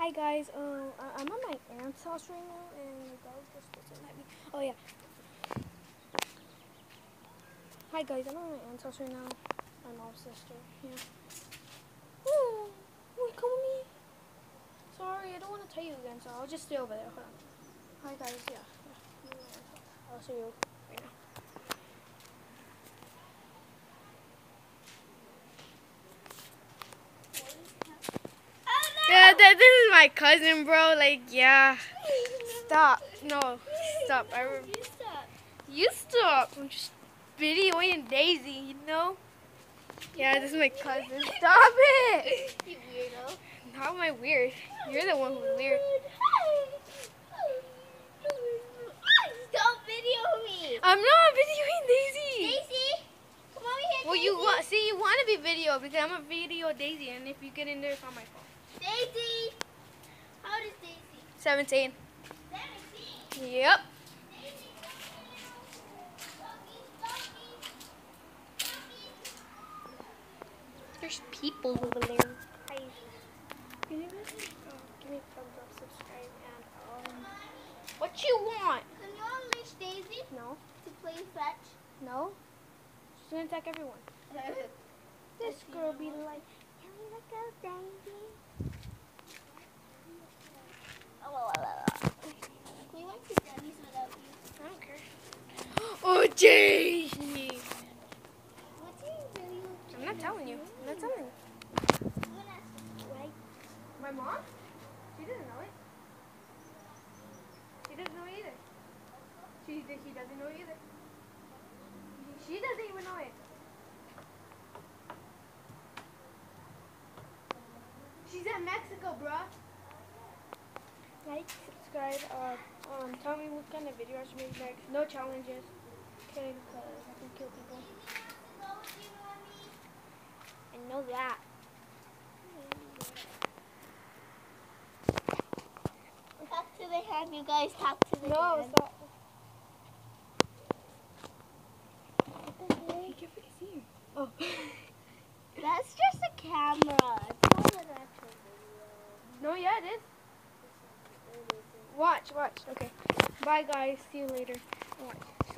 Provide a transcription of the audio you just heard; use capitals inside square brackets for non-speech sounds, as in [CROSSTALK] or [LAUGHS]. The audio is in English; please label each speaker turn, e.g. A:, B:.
A: Hi guys, um, I'm at my aunt's house right now, and the dog just looking at me. Oh yeah. Hi guys, I'm at my aunt's house right now. My mom's sister. Yeah. Oh, wait, come with me. Sorry, I don't want to tell you again, so I'll just stay over there. Hold on. Hi guys, yeah. yeah. I'll see you right now. Yeah, th- this is my cousin, bro. Like, yeah. Stop. No, stop. I re-
B: You stop.
A: you stop. I'm just videoing Daisy, you know? Yeah, this is my cousin. Stop it. [LAUGHS]
B: You weirdo.
A: Am I weird? You're the one who's weird.
B: Stop video me.
A: I'm not videoing Daisy.
B: Daisy, come over here.
A: Well, you
B: Daisy.
A: want see you want to be video because I'm a video Daisy, and if you get in there, it's on my phone.
B: Daisy. How old is Daisy?
A: Seventeen.
B: Seventeen.
A: Yep. There's people over there. Hi. Can you guys uh, give me a thumbs up, subscribe, and um, what you want?
B: Can you unleash Daisy
A: No,
B: to play fetch?
A: no. She's gonna attack everyone. [LAUGHS] This girl be like, can we let go, Daisy?
B: Oh, we went to Denny's without you.
A: I don't care. Oh, Daisy!
B: What's your video?
A: I'm not telling you. I'm not telling you.
B: I'm gonna ask you, right?
A: My mom? She doesn't know it. She doesn't know either. She she doesn't know either. She doesn't even know it. In Mexico, bruh. Like, subscribe, uh, um, tell me what kind of video I should make next. No challenges. Okay, because I can kill people. I know that.
B: Talk to the hand, you guys. Talk to the
A: No,
B: hand.
A: stop. Oh. [LAUGHS]
B: That's just a camera. It's not an actual video.
A: No, yeah, it is. Watch, watch. Okay. Bye, guys. See you later. Watch.